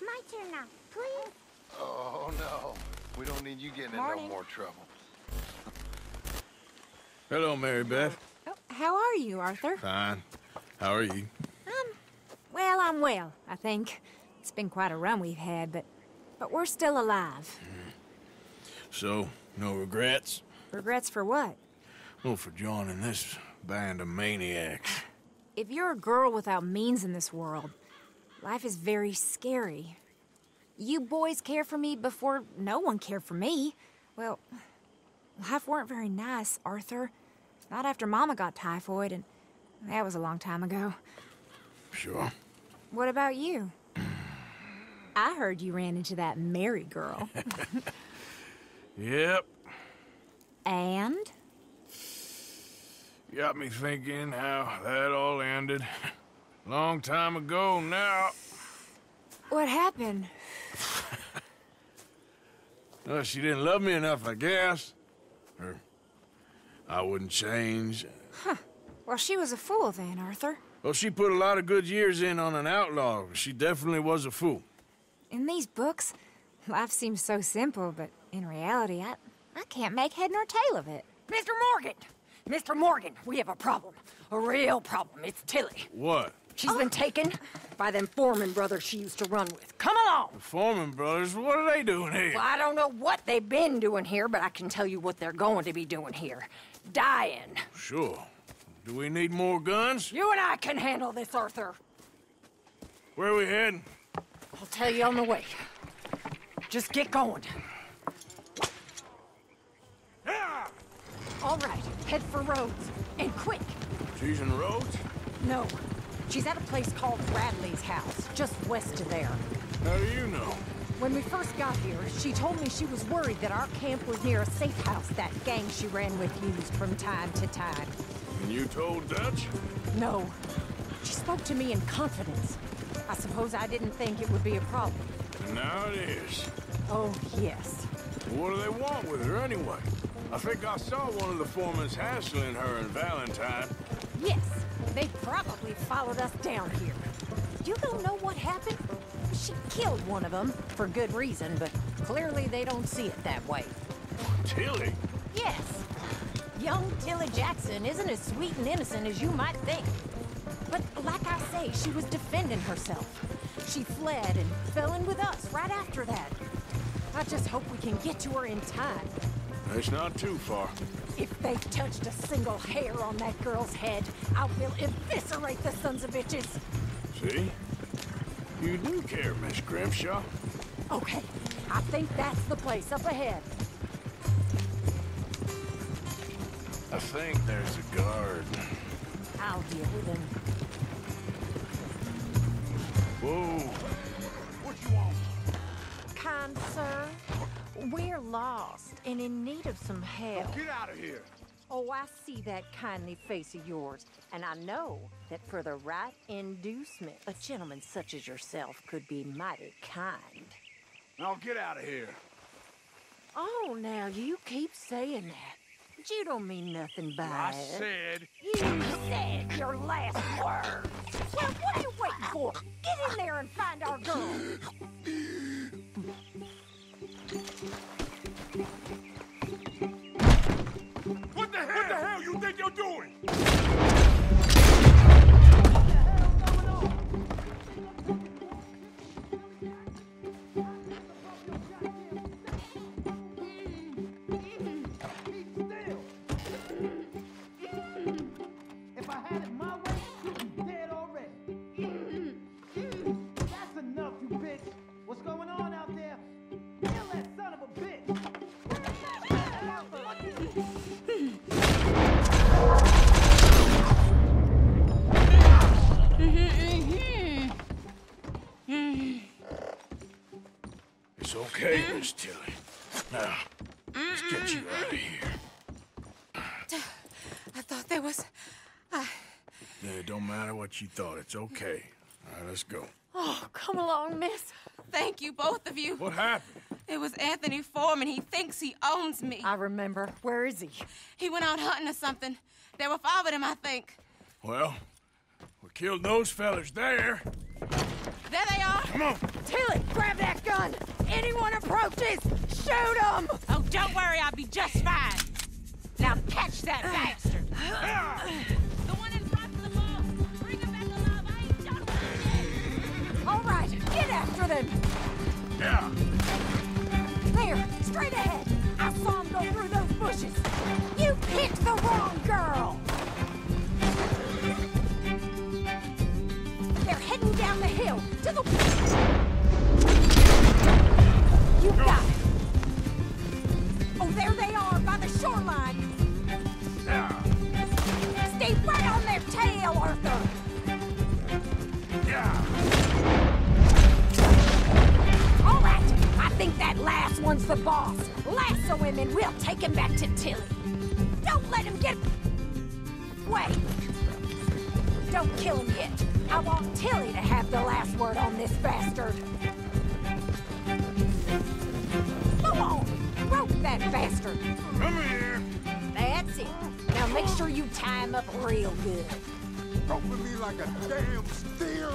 my turn now, please. Oh, no. We don't need you getting in no more trouble. Hello, Mary Beth. Oh, how are you, Arthur? Fine. How are you? Um, well, I'm well, I think. It's been quite a run we've had, but but we're still alive. So, no regrets? Regrets for what? Well, for joining this band of maniacs. If you're a girl without means in this world, life is very scary. You boys cared for me before no one cared for me. Well, life weren't very nice, Arthur. Not after Mama got typhoid, and that was a long time ago. Sure. What about you? I heard you ran into that Mary girl. Yep. and? Got me thinking how that all ended. Long time ago now. What happened? Well, she didn't love me enough, I guess. Or I wouldn't change. Huh. Well, she was a fool then, Arthur. Well, she put a lot of good years in on an outlaw. She definitely was a fool. In these books, life seems so simple, but in reality, I, I can't make head nor tail of it. Mr. Morgan! Mr. Morgan, we have a problem. A real problem. It's Tilly. What? She's been oh. taken by them Foreman brothers she used to run with. Come along! The Foreman brothers, what are they doing here? Well, I don't know what they've been doing here, but I can tell you what they're going to be doing here. Dying. Sure. Do we need more guns? You and I can handle this, Arthur. Where are we heading? I'll tell you on the way. Just get going. Yeah. All right, head for Rhodes. And quick. She's in Rhodes? No. She's at a place called Bradley's house, just west of there. How do you know? When we first got here, she told me she was worried that our camp was near a safe house that gang she ran with used from time to time. And you told Dutch? No. She spoke to me in confidence. I suppose I didn't think it would be a problem. And now it is. Oh, yes. What do they want with her anyway? I think I saw one of the foremans hassling her and Valentine. Yes, they probably followed us down here. You don't know what happened? She killed one of them, for good reason, but clearly they don't see it that way. Tilly? Yes. Young Tilly Jackson isn't as sweet and innocent as you might think. But like I say, she was defending herself. She fled and fell in with us right after that. I just hope we can get to her in time. It's not too far. If they've touched a single hair on that girl's head, I will eviscerate the sons of bitches. See? You do care, Miss Grimshaw. Okay, I think that's the place up ahead. I think there's a guard. And in need of some help. Get out of here. Oh, I see that kindly face of yours, and I know that for the right inducement, a gentleman such as yourself could be mighty kind. Now get out of here. Oh, now you keep saying that. But you don't mean nothing by I it. said. You said your last word. Well, what are you waiting for? Get in there and find our girl. Yeah, it don't matter what you thought. It's okay. All right, let's go. Oh, come along, miss. Thank you, both of you. What happened? It was Anthony Foreman. He thinks he owns me. I remember. Where is he? He went out hunting or something. There were five of them, I think. Well, We killed those fellas there. There they are. Come on. Tilly, grab that gun! Anyone approaches, shoot them! Oh, don't worry, I'll be just fine. Now catch that bastard. Ah! Get after them! Yeah. There, straight ahead! I saw him go through those bushes! You picked the wrong girl! They're heading down the hill to the. One's the boss. Lasso him and we'll take him back to Tilly. Don't let him get... Wait. Don't kill him yet. I want Tilly to have the last word on this bastard. Go on, rope that bastard. Come here. That's it. Now make sure you tie him up real good. Roping me like a damn steer.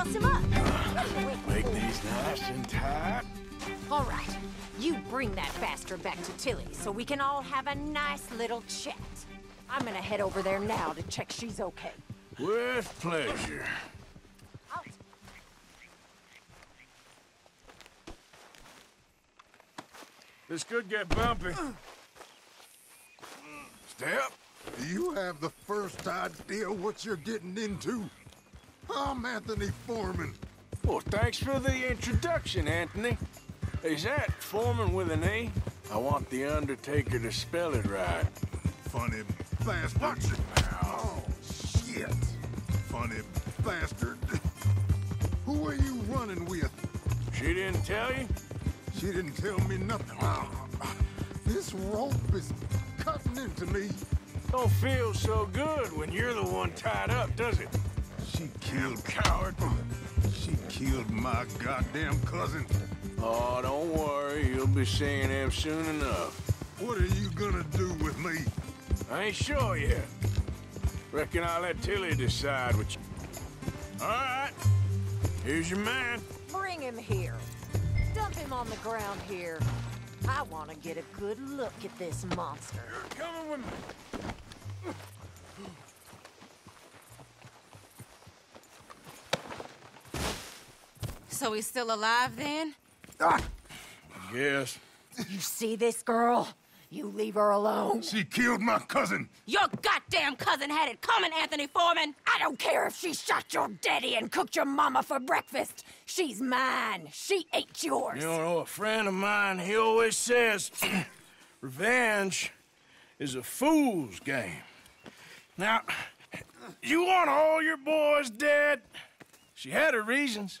On, him up. What are you waiting Make these nice and tight. All right, you bring that bastard back to Tilly so we can all have a nice little chat. I'm gonna head over there now to check she's okay. With pleasure. This could get bumpy. Step. Do you have the first idea what you're getting into? I'm Anthony Foreman. Well, thanks for the introduction, Anthony. Is that Foreman with an A? I want the Undertaker to spell it right. Funny bastard. Watch it now. Oh, shit. Funny bastard. Who are you running with? She didn't tell you? She didn't tell me nothing. Ah, This rope is cutting into me. Don't feel so good when you're the one tied up, does it? She killed coward. She killed my goddamn cousin. Oh, don't worry. You'll be seeing him soon enough. What are you gonna do with me? I ain't sure yet. Reckon I'll let Tilly decide what you... All right. Here's your man. Bring him here. Dump him on the ground here. I want to get a good look at this monster. You're Coming with me. So he's still alive then? Ah. Yes. You see this girl? You leave her alone. She killed my cousin. Your goddamn cousin had it coming, Anthony Foreman. I don't care if she shot your daddy and cooked your mama for breakfast. She's mine. She ain't yours. You know, a friend of mine, he always says, revenge is a fool's game. Now, you want all your boys dead? She had her reasons.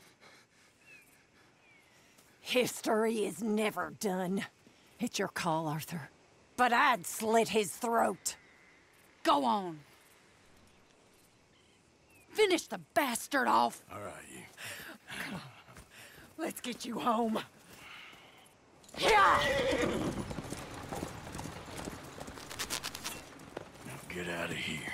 History is never done. It's your call, Arthur. But I'd slit his throat. Go on. Finish the bastard off. All right, you. Let's get you home. Yeah! Now get out of here.